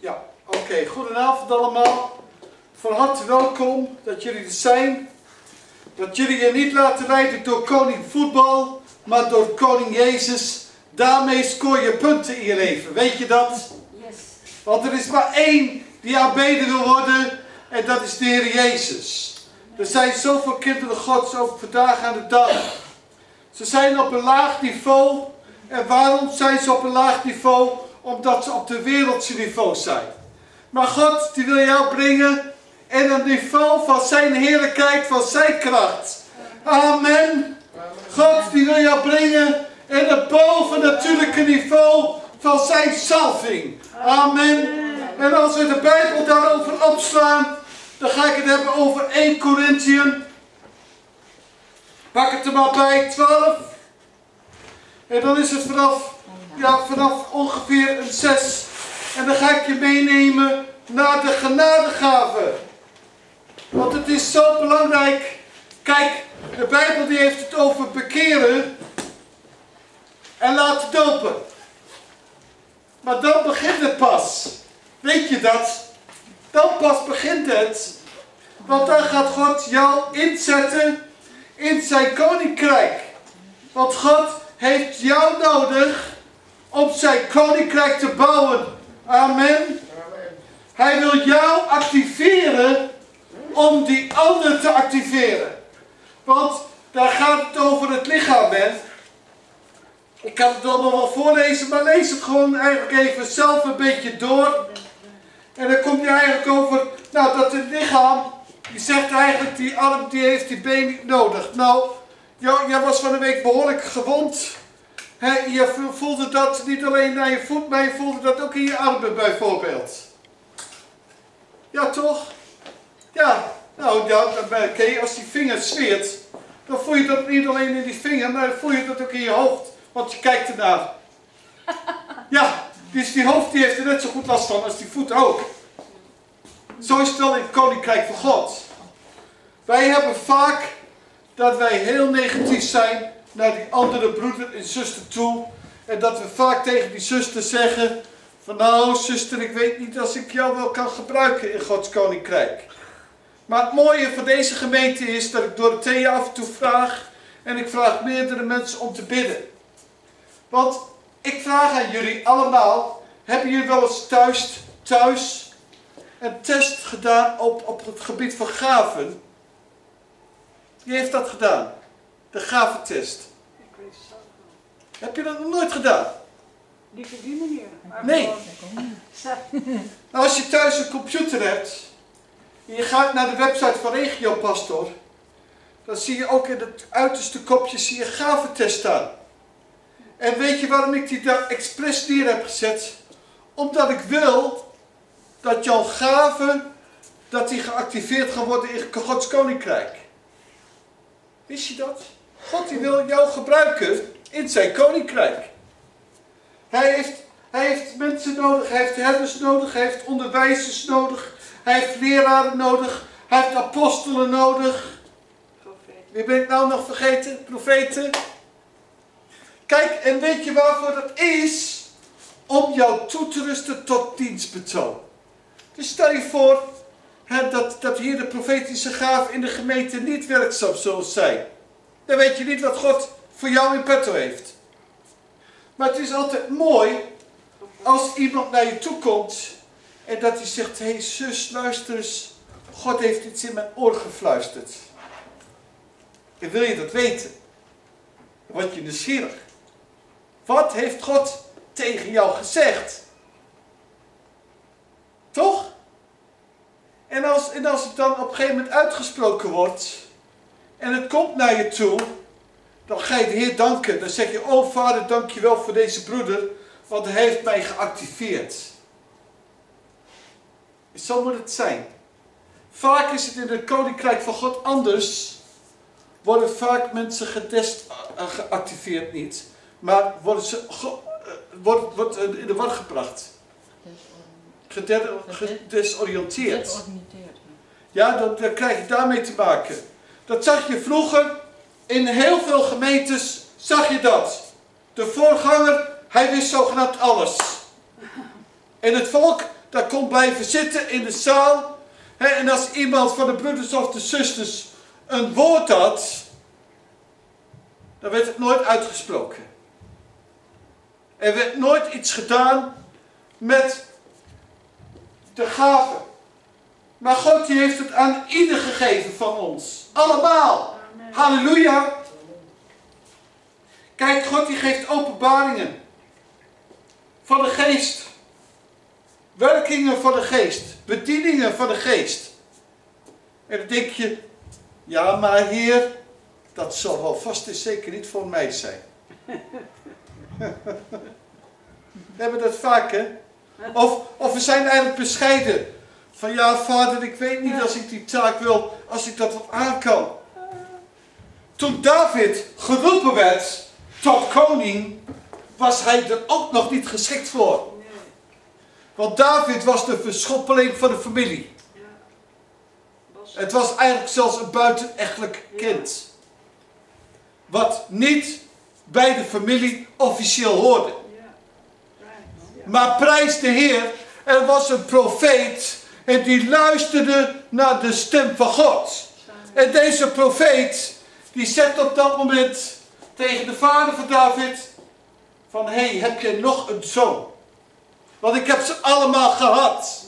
Ja, oké. Goedenavond allemaal. Van harte welkom dat jullie er zijn. Dat jullie je niet laten leiden door koning voetbal, maar door koning Jezus. Daarmee scoor je punten in je leven. Weet je dat? Yes. Want er is maar één die aanbeden wil worden. En dat is de Heer Jezus. Er zijn zoveel kinderen gods ook vandaag aan de dag. Ze zijn op een laag niveau. En waarom zijn ze op een laag niveau? Omdat ze op de wereldse niveau zijn. Maar God die wil jou brengen in een niveau van zijn heerlijkheid, van zijn kracht. Amen. God die wil jou brengen in het bovennatuurlijke niveau van zijn salving. Amen. En als we de Bijbel daarover opslaan, dan ga ik het hebben over 1 Corinthiën. Pak het er maar bij, 12. En dan is het vanaf, ja, vanaf ongeveer een 6. En dan ga ik je meenemen naar de genadegave. Want het is zo belangrijk. Kijk, de Bijbel die heeft het over bekeren en laten dopen. Maar dan begint het pas. Weet je dat? Dan pas begint het. Want dan gaat God jou inzetten in zijn koninkrijk. Want God heeft jou nodig om zijn koninkrijk te bouwen. Amen. Hij wil jou activeren om die ander te activeren. Want daar gaat het over het lichaam, hè. Ik kan het allemaal wel voorlezen, maar lees het gewoon eigenlijk even zelf een beetje door. En dan komt je eigenlijk over, nou dat het lichaam, die zegt eigenlijk die arm die heeft die been niet nodig. Nou, jij was van de week behoorlijk gewond. He, je voelde dat niet alleen naar je voet, maar je voelde dat ook in je armen bijvoorbeeld. Ja toch? Ja, nou ja, oké, als die vinger zweert, dan voel je dat niet alleen in die vinger, maar dan voel je dat ook in je hoofd. Want je kijkt ernaar. Ja, dus die hoofd die heeft er net zo goed last van als die voet ook. Zo is het wel in het koninkrijk van God. Wij hebben vaak dat wij heel negatief zijn naar die andere broeder en zuster toe. En dat we vaak tegen die zuster zeggen van nou zuster, ik weet niet als ik jou wel kan gebruiken in Gods koninkrijk. Maar het mooie van deze gemeente is dat ik door het thee af en toe vraag en ik vraag meerdere mensen om te bidden. Want ik vraag aan jullie allemaal, hebben jullie wel eens thuis, thuis een test gedaan op, op het gebied van gaven? Wie heeft dat gedaan? De gaventest. Ik weet het zelf. Heb je dat nog nooit gedaan? Niet op die manier. Maar Nee. gewoon- Nou, als je thuis een computer hebt en je gaat naar de website van Regiopastor, dan zie je ook in het uiterste kopje zie je gaventest staan. En weet je waarom ik die daar expres neer heb gezet? Omdat ik wil dat jouw gave, dat die geactiveerd gaan worden in Gods Koninkrijk. Wist je dat? God die wil jou gebruiken in zijn Koninkrijk. Hij heeft, hij heeft mensen nodig, hij heeft herders nodig, hij heeft onderwijzers nodig, hij heeft leraren nodig, hij heeft apostelen nodig. Profeet. Wie ben ik nou nog vergeten? Profeten. Kijk, en weet je waarvoor dat is? Om jou toe te rusten tot dienstbetoon. Dus stel je voor hè, dat, dat hier de profetische gaven in de gemeente niet werkzaam zullen zijn. Dan weet je niet wat God voor jou in petto heeft. Maar het is altijd mooi als iemand naar je toe komt en dat hij zegt: hey, zus, luister eens. God heeft iets in mijn oor gefluisterd. En wil je dat weten? Word je nieuwsgierig. Wat heeft God tegen jou gezegd? Toch? En als, en als het dan op een gegeven moment uitgesproken wordt en het komt naar je toe, dan ga je de Heer danken. Dan zeg je, oh vader, dank je wel voor deze broeder, want hij heeft mij geactiveerd. Zo moet het zijn. Vaak is het in het koninkrijk van God anders. Worden vaak mensen gedest, eh, geactiveerd niet, maar worden ze eh, wordt, wordt in de war gebracht. Gede- Gedesoriënteerd. Desoriënteerd. Ja, dan, dan krijg je daarmee te maken. Dat zag je vroeger in heel veel gemeentes, zag je dat. De voorganger, hij wist zogenaamd alles. En het volk, daar kon blijven zitten in de zaal. En als iemand van de broeders of de zusters een woord had, dan werd het nooit uitgesproken. Er werd nooit iets gedaan met de gave. Maar God die heeft het aan ieder gegeven van ons. Allemaal. Halleluja. Kijk, God die geeft openbaringen van de geest. Werkingen van de geest. Bedieningen van de geest. En dan denk je, ja maar Heer, dat zal wel vast en zeker niet voor mij zijn. We hebben dat vaak hè. Of, of we zijn eigenlijk bescheiden. Van ja vader, ik weet niet als ik die taak wil, als ik dat wel aan kan. Toen David geroepen werd tot koning, was hij er ook nog niet geschikt voor. Want David was de verschoppeling van de familie. Het was eigenlijk zelfs een buitenechtelijk kind. Wat niet bij de familie officieel hoorde. Maar prijs de Heer, er was een profeet en die luisterde naar de stem van God. En deze profeet, die zegt op dat moment tegen de vader van David, van hé, hey, heb je nog een zoon? Want ik heb ze allemaal gehad.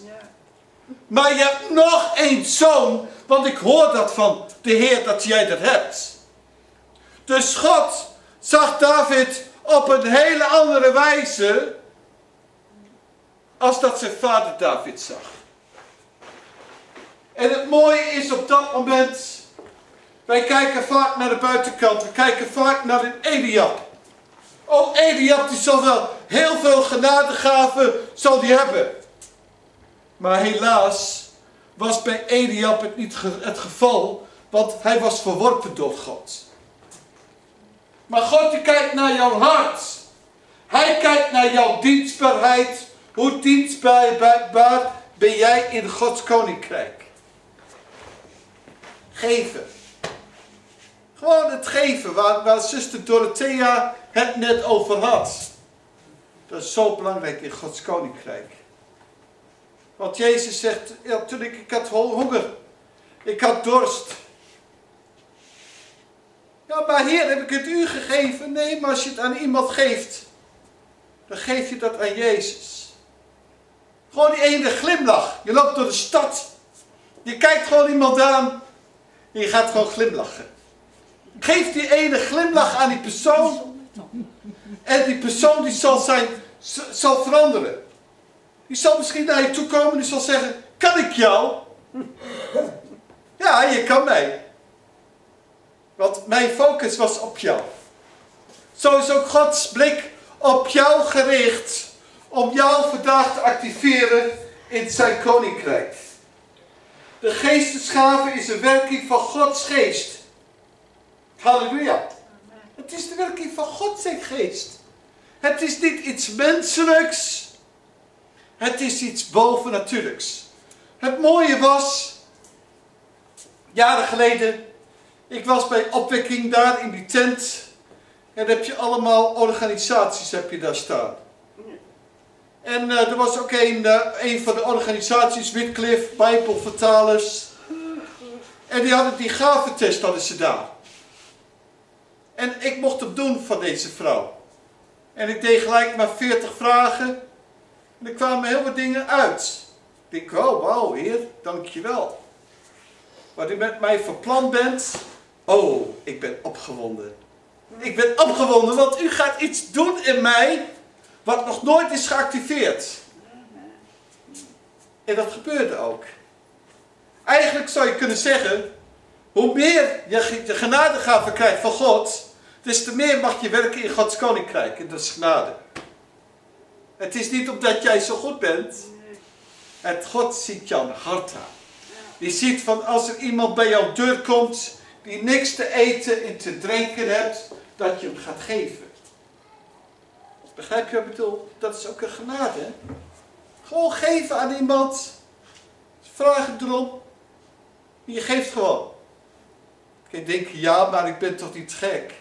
Maar je hebt nog één zoon, want ik hoor dat van de Heer dat jij dat hebt. Dus God zag David op een hele andere wijze als dat zijn vader David zag. En het mooie is op dat moment, wij kijken vaak naar de buitenkant, we kijken vaak naar een Eliab. Oh, Eliab die zal wel heel veel genadegaven zal die hebben. Maar helaas was bij Eliab het niet het geval, want hij was verworpen door God. Maar God die kijkt naar jouw hart. Hij kijkt naar jouw dienstbaarheid. Hoe dienstbaar ben jij in Gods koninkrijk? Geven. Gewoon het geven, waar, waar zuster Dorothea het net over had. Dat is zo belangrijk in Gods koninkrijk. Want Jezus zegt, ja, toen ik, ik had honger, ik had dorst. Ja, maar Heer, heb ik het u gegeven? Nee, maar als je het aan iemand geeft, dan geef je dat aan Jezus. Gewoon die ene glimlach. Je loopt door de stad. Je kijkt gewoon iemand aan. Je gaat gewoon glimlachen. Geef die ene glimlach aan die persoon. En die persoon die zal, zijn, zal veranderen. Die zal misschien naar je toe komen en die zal zeggen, kan ik jou? Ja, je kan mij. Want mijn focus was op jou. Zo is ook Gods blik op jou gericht om jou vandaag te activeren in zijn koninkrijk. De geestesgave is een werking van Gods geest. Halleluja. Het is de werking van Gods geest. Het is niet iets menselijks. Het is iets bovennatuurlijks. Het mooie was, jaren geleden, ik was bij opwekking daar in die tent. En dan heb je allemaal organisaties heb je daar staan. En eh, er was ook een, eh, van de organisaties, Wycliffe, Bijbelvertalers. En die hadden die gaventest hadden ze daar. En ik mocht hem doen van deze vrouw. En ik deed gelijk maar 40 vragen. En er kwamen heel wat dingen uit. Ik denk, oh wauw heer, dankjewel. Wat u met mij van plan bent. Oh, ik ben opgewonden. Ik ben opgewonden, want u gaat iets doen in mij wat nog nooit is geactiveerd. En dat gebeurde ook. Eigenlijk zou je kunnen zeggen, hoe meer je de genadegave krijgt van God, des te meer mag je werken in Gods koninkrijk. En dat is genade. Het is niet omdat jij zo goed bent. Het God ziet jouw hart aan. Die ziet van als er iemand bij jouw deur komt die niks te eten en te drinken hebt, dat je hem gaat geven. Begrijp je wat ik bedoel? Dat is ook een genade. Hè? Gewoon geven aan iemand. Vraag het erom. Je geeft gewoon. Kan denken, ja, maar ik ben toch niet gek.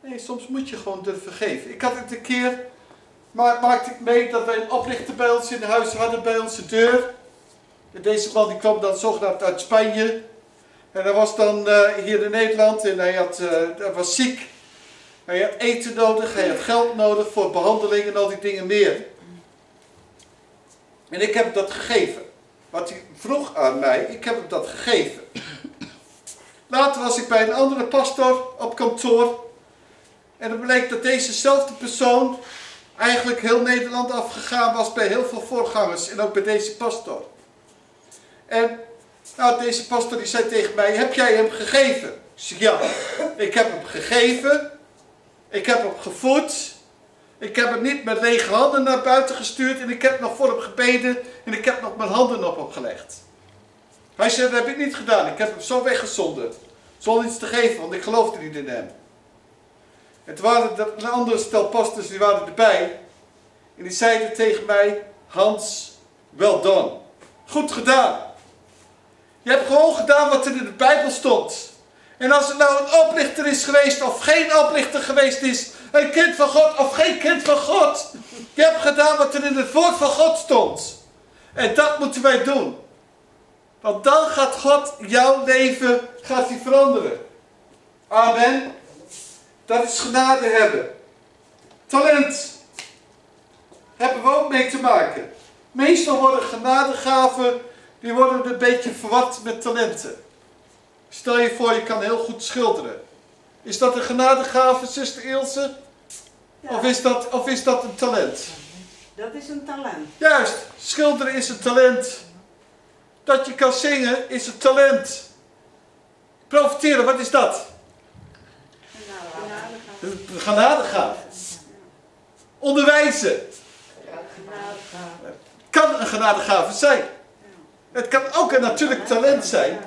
Nee, soms moet je gewoon durven geven. Ik had het een keer ma maakte ik mee dat wij een oplichter bij ons in huis hadden bij onze deur. En deze man die kwam dan zogenaamd uit Spanje. En hij was dan uh, hier in Nederland en hij, had, uh, hij was ziek. Hij had eten nodig, hij had geld nodig voor behandeling en al die dingen meer. En ik heb dat gegeven. Wat hij vroeg aan mij, ik heb hem dat gegeven. Later was ik bij een andere pastor op kantoor. En het bleek dat dezezelfde persoon eigenlijk heel Nederland afgegaan was bij heel veel voorgangers. En ook bij deze pastor. En nou, deze pastor die zei tegen mij, heb jij hem gegeven? Ik ja, ik heb hem gegeven. Ik heb hem gevoed. Ik heb hem niet met lege handen naar buiten gestuurd. En ik heb nog voor hem gebeden. En ik heb nog mijn handen op hem gelegd. Hij zei, dat heb ik niet gedaan. Ik heb hem zo weggezonden. Zonder iets te geven, want ik geloofde niet in hem. Toen waren er een andere stel pastors, die waren erbij. En die zeiden tegen mij, Hans, well done. Goed gedaan. Je hebt gewoon gedaan wat er in de Bijbel stond. En als er nou een oplichter is geweest of geen oplichter geweest is, een kind van God of geen kind van God. Je hebt gedaan wat er in het woord van God stond. En dat moeten wij doen. Want dan gaat God jouw leven gaat hij veranderen. Amen. Dat is genade hebben. Talent. Hebben we ook mee te maken. Meestal worden genadegaven, die worden een beetje verward met talenten. Stel je voor, je kan heel goed schilderen. Is dat een genadegave, zuster Ilse? Ja. Of, is dat, of is dat een talent? Dat is een talent. Juist, schilderen is een talent. Dat je kan zingen is een talent. Profiteren, wat is dat? Genadegave. Genadegave. Onderwijzen. Kan een genadegave zijn. Het kan ook een natuurlijk talent zijn.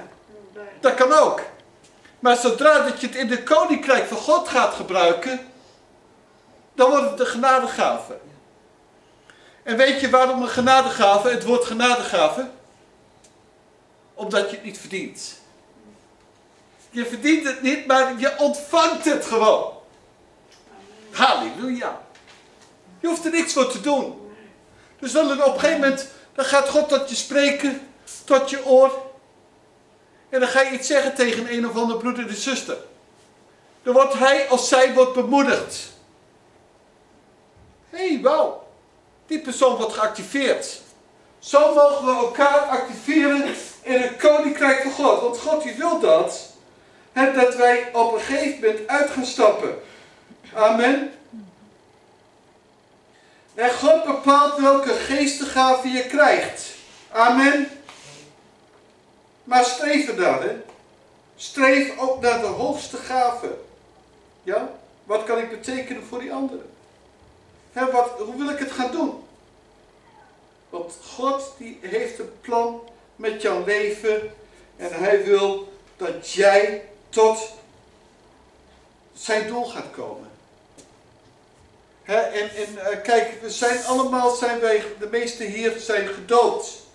Dat kan ook. Maar zodra dat je het in de koninkrijk van God gaat gebruiken, dan wordt het een genadegave. En weet je waarom een genadegave, het woord genadegave? Omdat je het niet verdient. Je verdient het niet, maar je ontvangt het gewoon. Halleluja. Je hoeft er niks voor te doen. Dus dan op een gegeven moment, dan gaat God tot je spreken, tot je oor. En dan ga je iets zeggen tegen een of andere broeder of zuster. Dan wordt hij of zij wordt bemoedigd. Hé, hey, wauw. Die persoon wordt geactiveerd. Zo mogen we elkaar activeren in het koninkrijk van God. Want God die wil dat. En dat wij op een gegeven moment uit gaan stappen. Amen. En God bepaalt welke geestengave je krijgt. Amen. Maar streef ernaar, hè. Streef ook naar de hoogste gave. Ja? Wat kan ik betekenen voor die anderen? Hè, wat, hoe wil ik het gaan doen? Want God die heeft een plan met jouw leven. En hij wil dat jij tot zijn doel gaat komen. en en uh, kijk, we zijn allemaal, zijn wij, de meeste hier zijn gedoopt.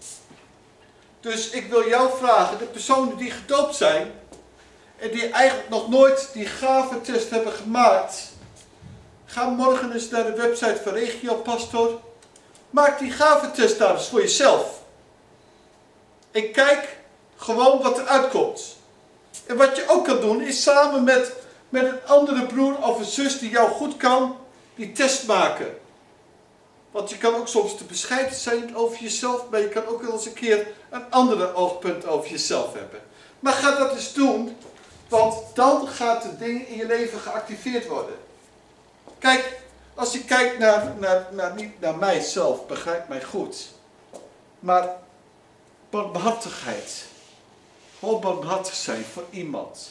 Dus ik wil jou vragen, de personen die gedoopt zijn en die eigenlijk nog nooit die gaventest hebben gemaakt, ga morgen eens naar de website van Regio Pastor. Maak die gaventest daar eens voor jezelf. En kijk gewoon wat er uitkomt. En wat je ook kan doen, is samen met, met een andere broer of een zus die jou goed kan, die test maken. Want je kan ook soms te bescheiden zijn over jezelf, maar je kan ook wel eens een keer een andere oogpunt over jezelf hebben. Maar ga dat eens doen, want dan gaat de ding in je leven geactiveerd worden. Kijk, als je kijkt naar, naar, naar, niet naar mijzelf, begrijp mij goed. Maar barmhartigheid. Gewoon barmhartig zijn voor iemand.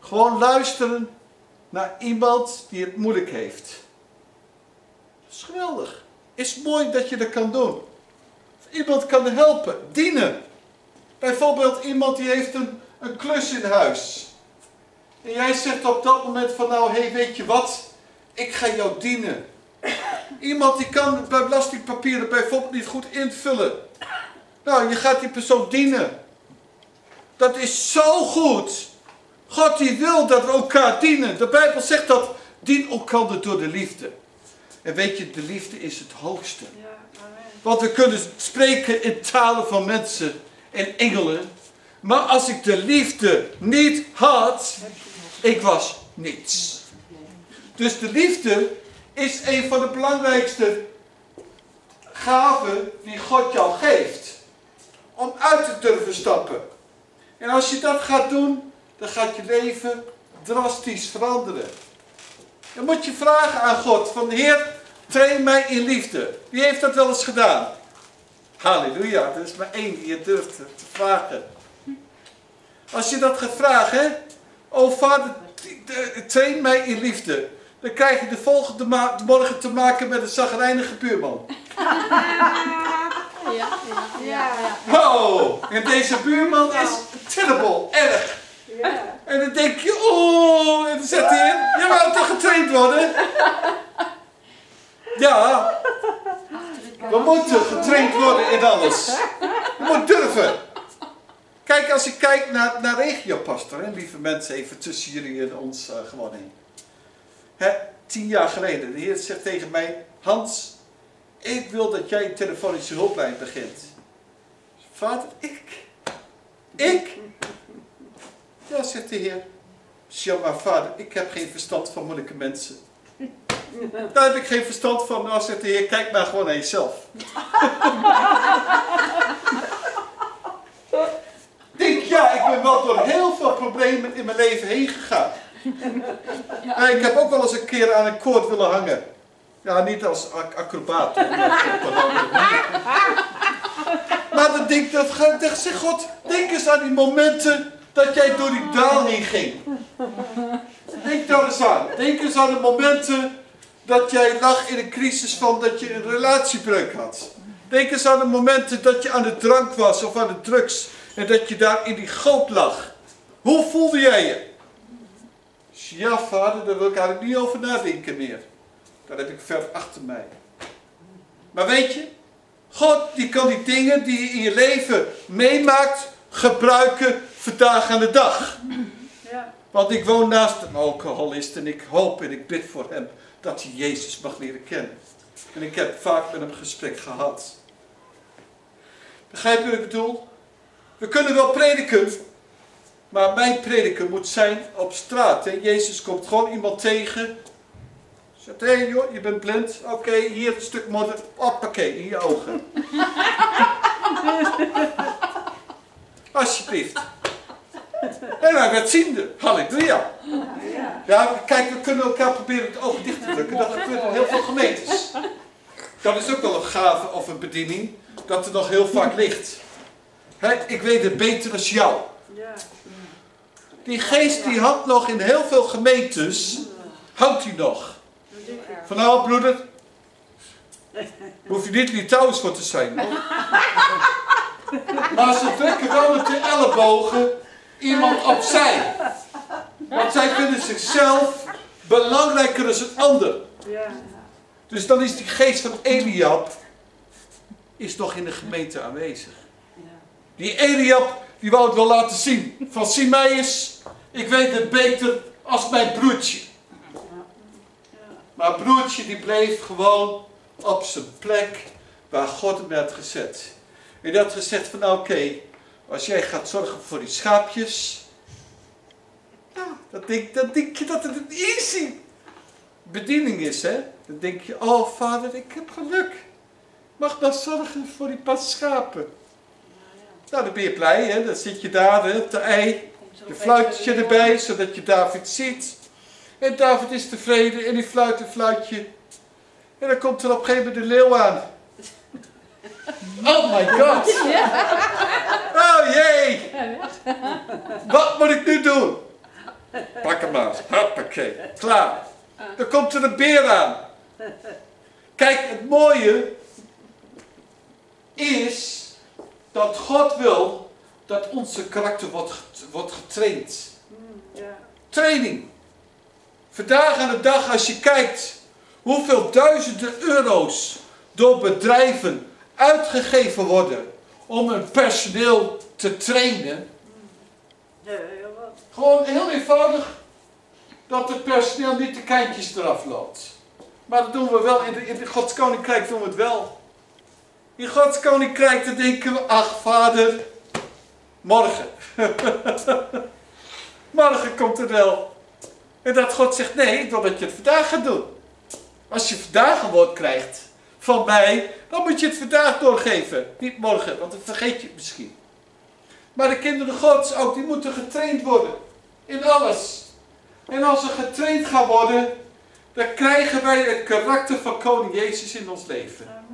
Gewoon luisteren naar iemand die het moeilijk heeft. Dat is geweldig. Is mooi dat je dat kan doen. Iemand kan helpen, dienen. Bijvoorbeeld iemand die heeft een, een klus in huis. En jij zegt op dat moment van nou, hé hey, weet je wat, ik ga jou dienen. Iemand die kan bij belastingpapieren bijvoorbeeld niet goed invullen. Nou, je gaat die persoon dienen. Dat is zo goed. God die wil dat we elkaar dienen. De Bijbel zegt dat, dien elkaar door de liefde. En weet je, de liefde is het hoogste. Ja, amen. Want we kunnen spreken in talen van mensen en engelen. Maar als ik de liefde niet had, ik was niets. Dus de liefde is een van de belangrijkste gaven die God jou geeft. Om uit te durven stappen. En als je dat gaat doen, dan gaat je leven drastisch veranderen. Dan moet je vragen aan God van Heer, train mij in liefde. Wie heeft dat wel eens gedaan? Halleluja, er is maar één die het durft te vragen. Als je dat gaat vragen, oh vader, train mij in liefde. Dan krijg je de volgende ma- morgen te maken met een zagrijnige buurman. Ja, ja, ja. Oh, en deze buurman is terrible, erg. Ja. En dan denk je, oh, en dan zet hij in. Je wou toch getraind Ja, we moeten getraind worden in alles. Je moet durven. Kijk, als ik kijk naar, naar regiopastor, hè, lieve mensen, even tussen jullie en ons eh, gewoon in. Hè, tien jaar geleden, de Heer zegt tegen mij, Hans, ik wil dat jij een telefonische hulplijn begint. Vader, ik? Ik? Ja, zegt de Heer. Ja, maar vader, ik heb geen verstand van moeilijke mensen. Daar heb ik geen verstand van. Nou, zegt de Heer, kijk maar gewoon naar jezelf. Denk, ja, ik ben wel door heel veel problemen in mijn leven heen gegaan. En ik heb ook wel eens een keer aan een koord willen hangen. Ja, niet als ac- acrobaat. maar dan denk ik, dat, ga- dat zeg God, denk eens aan die momenten dat jij door die daal heen ging. Denk daar eens aan. Denk eens aan de momenten dat jij lag in een crisis van dat je een relatiebreuk had. Denk eens aan de momenten dat je aan de drank was of aan de drugs en dat je daar in die goot lag. Hoe voelde jij je? Ja, vader, daar wil ik eigenlijk niet over nadenken meer. Dat heb ik ver achter mij. Maar weet je, God die kan die dingen die je in je leven meemaakt gebruiken vandaag aan de dag. Want ik woon naast een alcoholist en ik hoop en ik bid voor hem dat hij Jezus mag leren kennen. En ik heb vaak met hem gesprek gehad. Begrijp je wat ik bedoel? We kunnen wel prediken, maar mijn prediken moet zijn op straat. Hè? Jezus komt gewoon iemand tegen. Zegt, hé hey, joh, je bent blind. Oké, hier een stuk modder. Hoppakee, in je ogen. Alsjeblieft. En hij werd ziende. Halleluja. Ja. Kijk, we kunnen elkaar proberen het ogen dicht te drukken. Dat gebeurt in heel veel gemeentes. Dat is ook wel een gave of een bediening. Dat er nog heel vaak ligt. Ik weet het beter als jou. Die geest die hangt nog in heel veel gemeentes. Hangt die nog. Van nou, broeder. Hoef je niet Litouws voor te zijn. hoor. Maar ze trekken wel met de ellebogen iemand opzij. Want zij vinden zichzelf belangrijker dan een ander. Dus dan is die geest van Eliab is nog in de gemeente aanwezig. Die Eliab die wou het wel laten zien. Van eens, ik weet het beter als mijn broertje. Maar broertje die bleef gewoon op zijn plek waar God hem had gezet. En hij had gezegd van nou oké, als jij gaat zorgen voor die schaapjes. Ja, dan denk, dan denk je dat het een easy bediening is hè. Dan denk je, oh vader ik heb geluk. Mag maar zorgen voor die paar schapen. Nou dan ben je blij hè, dan zit je daar hè, op de ei. Je fluitje erbij, zodat je David ziet. En David is tevreden en die fluit een fluitje. En dan komt er op een gegeven moment de leeuw aan. Oh my god. Oh jee. Wat moet ik nu doen? Pak hem maar. Hoppakee. Klaar. Dan komt er een beer aan. Kijk, het mooie is dat God wil dat onze karakter wordt, wordt getraind. Training. Vandaag aan de dag, als je kijkt hoeveel duizenden euro's door bedrijven uitgegeven worden om hun personeel te trainen. Wat. Gewoon heel eenvoudig dat het personeel niet de kantjes eraf loopt. Maar dat doen we wel, in, de, in de Gods Koninkrijk doen we het wel. In Gods Koninkrijk dan denken we, ach vader, morgen. morgen komt het wel. En dat God zegt, nee, ik wil dat je het vandaag gaat doen. Als je vandaag een woord krijgt van mij, dan moet je het vandaag doorgeven. Niet morgen, want dan vergeet je het misschien. Maar de kinderen gods ook, die moeten getraind worden. In alles. En als ze getraind gaan worden, dan krijgen wij het karakter van koning Jezus in ons leven.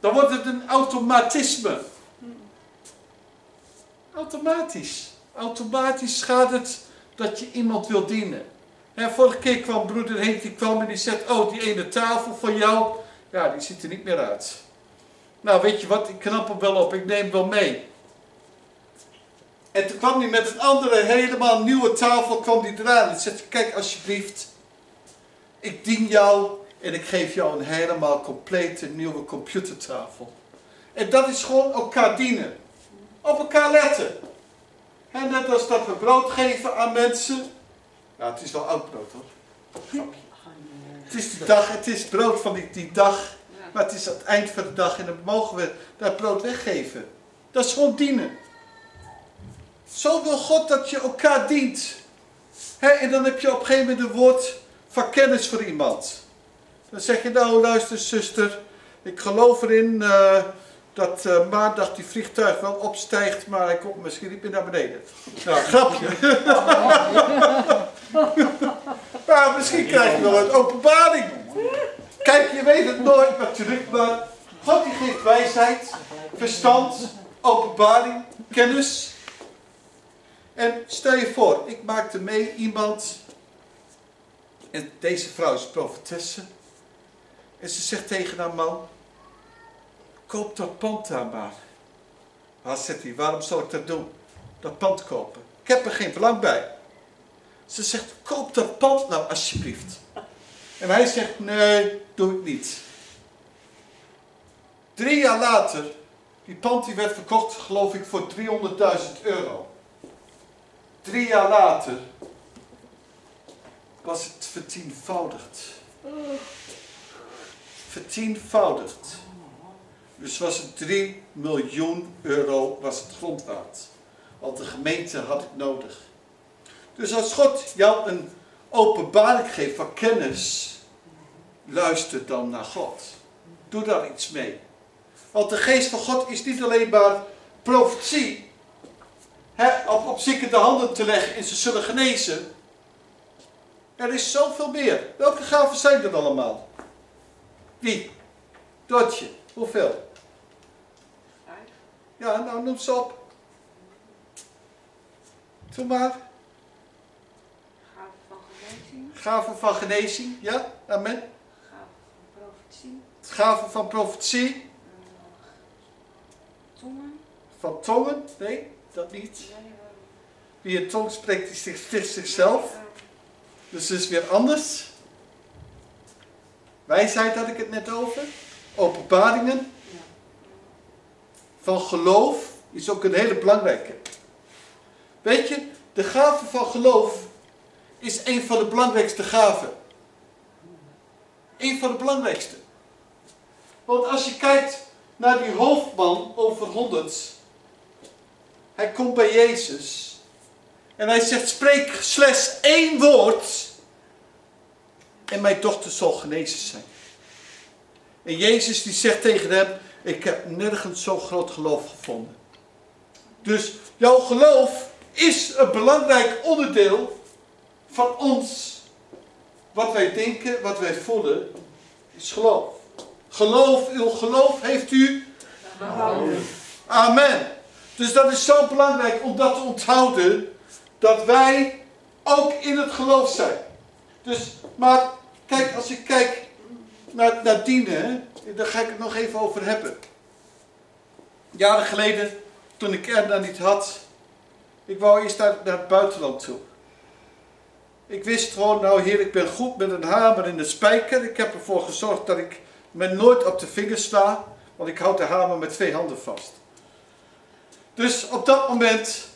Dan wordt het een automatisme. Automatisch. Automatisch gaat het dat je iemand wil dienen. En vorige keer kwam broeder Henk, die kwam en die zegt, oh die ene tafel van jou, ja die ziet er niet meer uit. Nou weet je wat, ik knap hem wel op, ik neem hem wel mee. En toen kwam hij met een andere, helemaal nieuwe tafel, kwam hij eraan. En zegt, kijk alsjeblieft, ik dien jou en ik geef jou een helemaal complete nieuwe computertafel. En dat is gewoon elkaar dienen. Op elkaar letten. En net als dat we brood geven aan mensen. Ja, het is wel oud brood hoor. Grapje. Het is die dag, het is brood van die, die dag. Maar het is aan het eind van de dag en dan mogen we dat brood weggeven. Dat is gewoon dienen. Zo wil God dat je elkaar dient. Hè, en dan heb je op een gegeven moment een woord van kennis voor iemand. Dan zeg je nou, luister zuster, ik geloof erin eh, dat eh, maandag die vliegtuig wel opstijgt, maar hij komt misschien niet meer naar beneden. Nou, grapje. maar misschien krijg je wel een openbaring. Kijk, je weet het nooit natuurlijk, maar God die geeft wijsheid, verstand, openbaring, kennis. En stel je voor, ik maakte mee iemand, en deze vrouw is profetesse, en ze zegt tegen haar man, koop dat pand daar maar. Wat zegt hij, waarom zal ik dat doen? Dat pand kopen. Ik heb er geen belang bij. Ze zegt, koop dat pand nou alsjeblieft. En hij zegt, nee, doe ik niet. Drie jaar later, die pand die werd verkocht, geloof ik, voor 300.000 euro. Drie jaar later was het vertienvoudigd. Vertienvoudigd. Dus was het 3 miljoen euro was het grondwaard. Want de gemeente had het nodig. Dus als God jou een openbaring geeft van kennis, luister dan naar God. Doe daar iets mee. Want de geest van God is niet alleen maar profetie. Hè, op, op zieken de handen te leggen en ze zullen genezen. Er is zoveel meer. Welke gaven zijn er allemaal? Wie? Dotje. Hoeveel? Ja, nou noem ze op. Doe maar. Gaven van genezing. Gaven van genezing. Ja, amen. Gaven van profetie. Gaven van profetie. eh, Tongen. Van tongen. Nee, dat niet. Wie een tong spreekt, die sticht zichzelf. Dus is weer anders. Wijsheid had ik het net over. Openbaringen. Van geloof is ook een hele belangrijke. Weet je, de gave van geloof is een van de belangrijkste gaven. Een van de belangrijkste. Want als je kijkt naar die hoofdman over honderd. Hij komt bij Jezus. En hij zegt, spreek slechts één woord. En mijn dochter zal genezen zijn. En Jezus die zegt tegen hem, ik heb nergens zo'n groot geloof gevonden. Dus jouw geloof is een belangrijk onderdeel van ons. Wat wij denken, wat wij voelen, is geloof. Geloof, uw geloof heeft u. Amen. Dus dat is zo belangrijk om dat te onthouden, dat wij ook in het geloof zijn. Dus, maar kijk, als ik kijk naar, dienen, daar ga ik het nog even over hebben. Jaren geleden, toen ik Erna niet had, ik wou eerst naar, naar het buitenland toe. Ik wist gewoon, nou heer, ik ben goed met een hamer en een spijker. Ik heb ervoor gezorgd dat ik me nooit op de vingers sla, want ik houd de hamer met twee handen vast. Dus op dat moment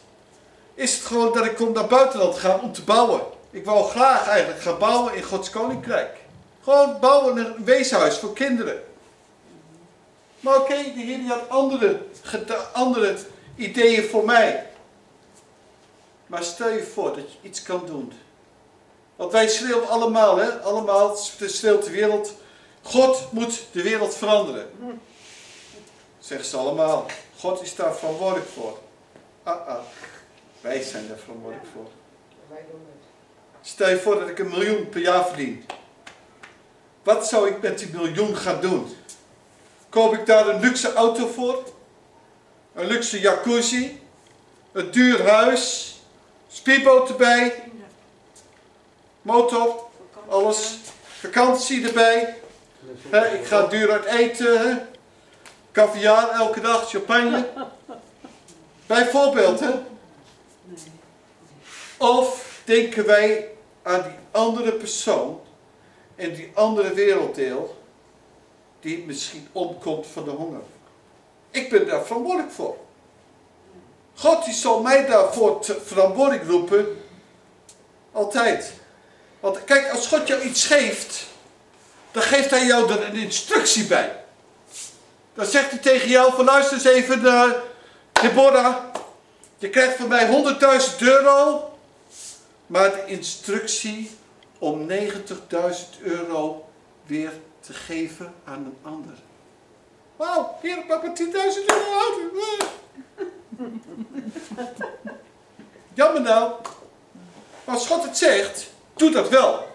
is het gewoon dat ik kon naar buitenland gaan om te bouwen. Ik wou graag eigenlijk gaan bouwen in Gods Koninkrijk. Gewoon bouwen een weeshuis voor kinderen. Maar oké, de Heer die had andere, andere ideeën voor mij. Maar stel je voor dat je iets kan doen. Want wij schreeuwen allemaal, hè? Allemaal schreeuwt de wereld. God moet de wereld veranderen. Zeggen ze allemaal. God is daar verantwoordelijk voor. Ah, ah. Wij zijn daar verantwoordelijk voor. Wij doen het. Stel je voor dat ik een miljoen per jaar verdien. Wat zou ik met die miljoen gaan doen? Koop ik daar een luxe auto voor? Een luxe jacuzzi? Een duur huis? Speedboot erbij? Motor? Alles? Vakantie erbij? ik ga duur uit eten. Caviar elke dag, champagne. Bijvoorbeeld, hè? Of denken wij aan die andere persoon in die andere werelddeel die misschien omkomt van de honger. Ik ben daar verantwoordelijk voor. God die zal mij daarvoor verantwoordelijk roepen. Altijd. Want kijk, als God jou iets geeft, dan geeft hij jou er een instructie bij. Dan zegt hij tegen jou van luister eens even naar Deborah. Je krijgt van mij 100.000 euro. Maar de instructie om 90.000 euro weer te geven aan een ander. Wauw, hier maar 10.000 euro uit. Jammer nou. Maar als God het zegt, doe dat wel.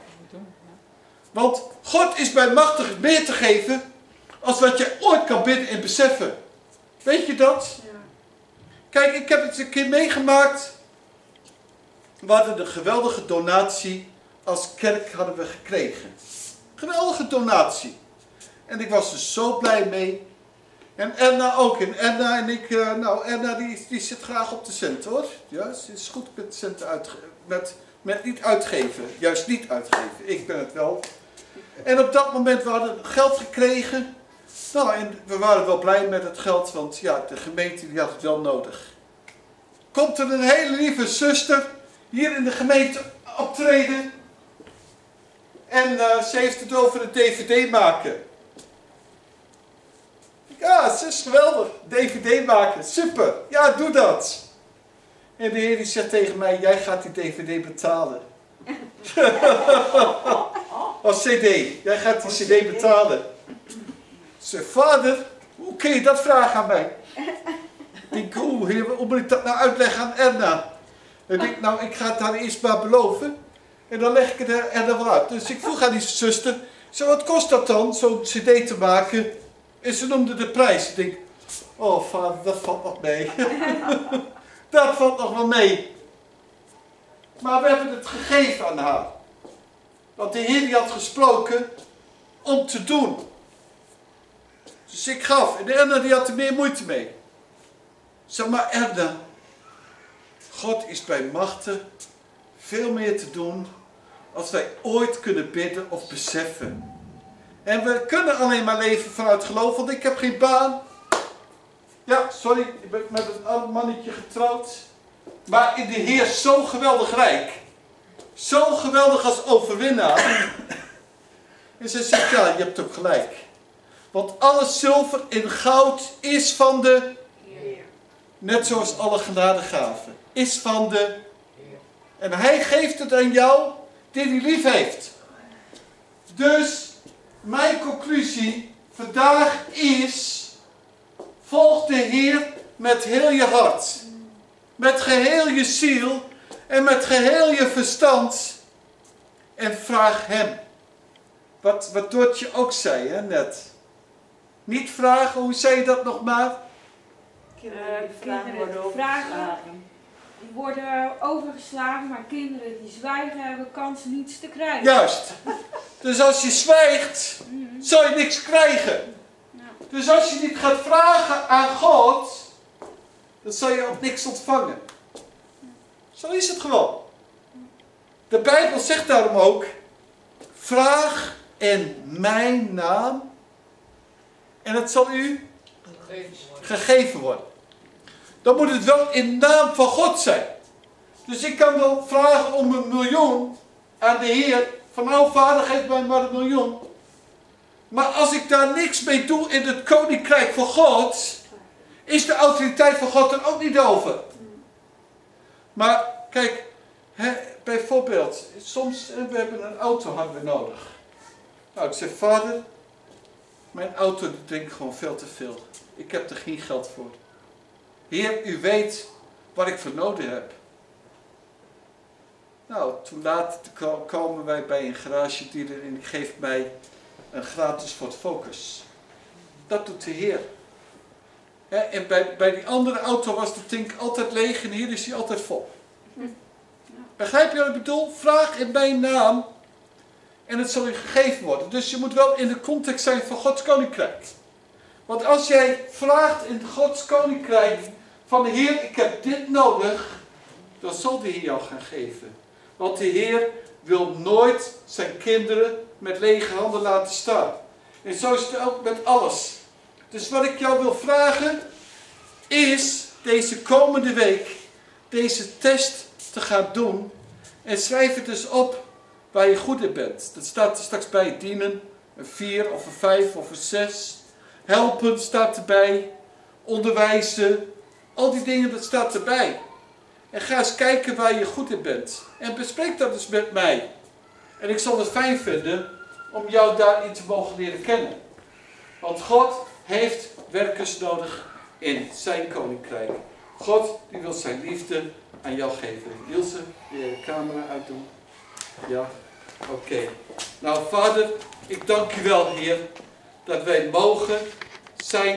Want God is bij machtig meer te geven als wat je ooit kan bidden en beseffen. Weet je dat? Ja. Kijk, ik heb het een keer meegemaakt. We hadden een geweldige donatie als kerk hadden we gekregen. Geweldige donatie. En ik was er zo blij mee. En Erna ook. En Erna en ik, uh, nou Erna die, die zit graag op de cent hoor. Ja, ze is goed met centen uitgeven. Met, met niet uitgeven. Juist niet uitgeven. Ik ben het wel. En op dat moment we hadden geld gekregen. Nou, en we waren wel blij met het geld, want ja, de gemeente die had het wel nodig. Komt er een hele lieve zuster hier in de gemeente optreden. En uh, ze heeft het over het dvd maken. Ja, ze is geweldig. DVD maken, super. Ja, doe dat. En de heer die zegt tegen mij, jij gaat die dvd betalen. Als cd. Jij gaat die cd betalen. Zeg, vader, hoe kun je dat vragen aan mij? Ik denk, hoe, hoe moet ik dat nou uitleggen aan Erna? Ik denk, nou, ik ga het haar eerst maar beloven. En dan leg ik het er, er wel uit. Dus ik vroeg aan die zuster, zo, wat kost dat dan, zo'n cd te maken? En ze noemde de prijs. Ik denk, oh vader, dat valt nog mee. dat valt nog wel mee. Maar we hebben het gegeven aan haar. Want de Heer die had gesproken om te doen. Dus ik gaf. En Erna die had er meer moeite mee. Zeg maar Erna, God is bij machten veel meer te doen als wij ooit kunnen bidden of beseffen. En we kunnen alleen maar leven vanuit geloof, want ik heb geen baan. Ja, sorry, ik ben met een oud mannetje getrouwd. Maar in de Heer zo geweldig rijk. Zo geweldig als overwinnaar. En ze zegt, ja, je hebt ook gelijk. Want alle zilver en goud is van de. Net zoals alle genadegaven. Is van de Heer. En hij geeft het aan jou die hij lief heeft. Dus mijn conclusie vandaag is, volg de Heer met heel je hart. Met geheel je ziel en met geheel je verstand. En vraag hem. Wat, wat Dortje ook zei hè, net. Niet vragen, hoe zei je dat nog maar? Kinderen vragen worden overgeslagen. Die worden overgeslagen, maar kinderen die zwijgen hebben kans niets te krijgen. Juist. Dus als je zwijgt, mhm. zal je niks krijgen. Dus als je niet gaat vragen aan God, dan zal je ook niks ontvangen. Zo is het gewoon. De Bijbel zegt daarom ook, vraag in mijn naam en het zal u gegeven worden. Dan moet het wel in naam van God zijn. Dus ik kan wel vragen om een miljoen aan de Heer Van nou vader geef mij maar een miljoen. Maar als ik daar niks mee doe in het koninkrijk van God, is de autoriteit van God er ook niet over. Maar kijk, hè, bijvoorbeeld, soms eh, we hebben een auto hebben we nodig. Nou, ik zeg, vader, mijn auto drinkt gewoon veel te veel. Ik heb er geen geld voor. Heer, u weet wat ik voor nodig heb. Nou, toen later komen wij bij een garage dealer en die geeft mij een gratis Ford Focus. Dat doet de Heer. en bij, bij die andere auto was de tank altijd leeg en hier is hij altijd vol. Begrijp je wat ik bedoel? Vraag in mijn naam en het zal je gegeven worden. Dus je moet wel in de context zijn van Gods koninkrijk. Want als jij vraagt in Gods koninkrijk van de Heer, ik heb dit nodig, dan zal de Heer jou gaan geven. Want de Heer wil nooit zijn kinderen met lege handen laten staan. En zo is het ook met alles. Dus wat ik jou wil vragen, is deze komende week deze test te gaan doen. En schrijf het dus op waar je goed in bent. Dat staat straks bij dienen. Een 4 of een 5 of een 6. Helpen staat erbij. Onderwijzen. Al die dingen, dat staat erbij. En ga eens kijken waar je goed in bent. En bespreek dat eens met mij. En ik zal het fijn vinden om jou daarin te mogen leren kennen. Want God heeft werkers nodig in zijn koninkrijk. God die wil zijn liefde aan jou geven. Ilse, wil je de camera uitdoen? Ja? Oké. Nou vader, ik dank u wel Heer dat wij mogen zijn